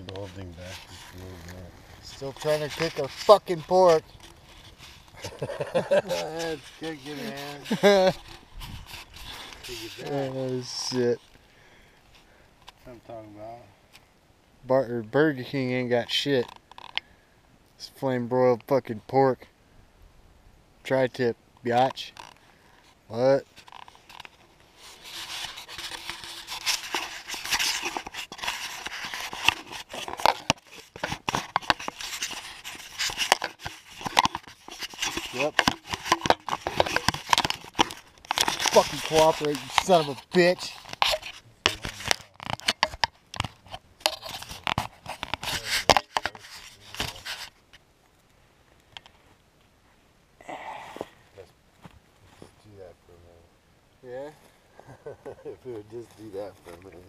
do the whole thing back. Still trying to cook a fucking pork. it's cooking, man. oh shit. I'm talking about. Bar or Burger King ain't got shit. It's flame broiled fucking pork. Tri tip, biatch. What? Fucking cooperate, you son of a bitch. do that for a Yeah. if we would just do that for a minute.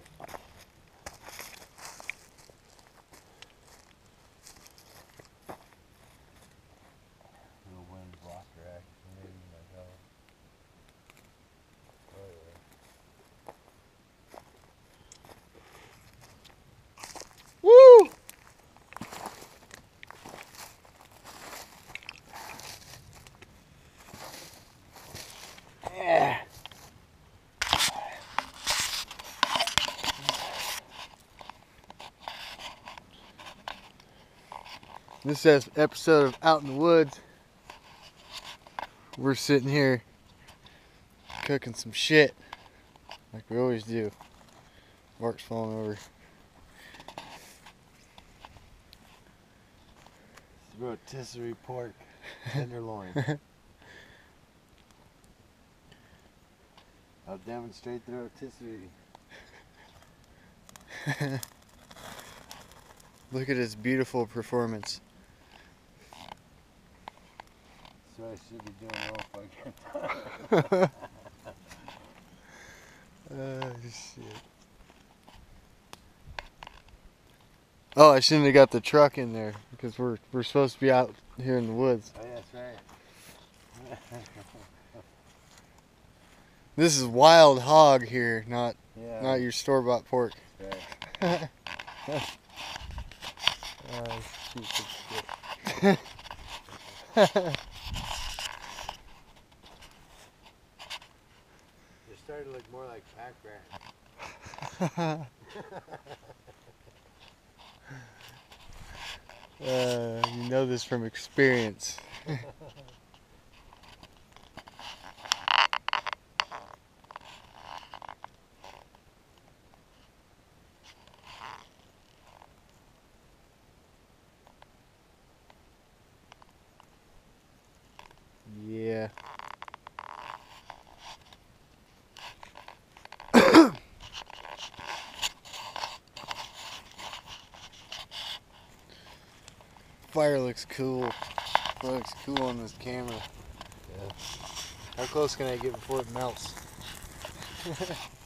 This is episode of Out in the Woods. We're sitting here cooking some shit like we always do. Mark's falling over. Rotisserie pork tenderloin. I'll demonstrate the rotisserie. Look at his beautiful performance. So I should be doing all fucking Oh shit. Oh, I shouldn't have got the truck in there because we're we're supposed to be out here in the woods. Oh, yeah, that's right. This is wild hog here, not Yeah. not your store bought pork. Right. Oh, stupid shit. You're starting to look more like rat. uh, you know this from experience. yeah. Fire looks cool. Looks cool on this camera. Yeah. How close can I get before it melts?